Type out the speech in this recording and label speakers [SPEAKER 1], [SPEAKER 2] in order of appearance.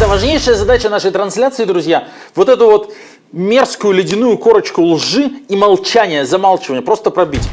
[SPEAKER 1] Это важнейшая задача нашей трансляции, друзья. Вот эту вот мерзкую ледяную корочку лжи и молчания, замалчивания просто пробить.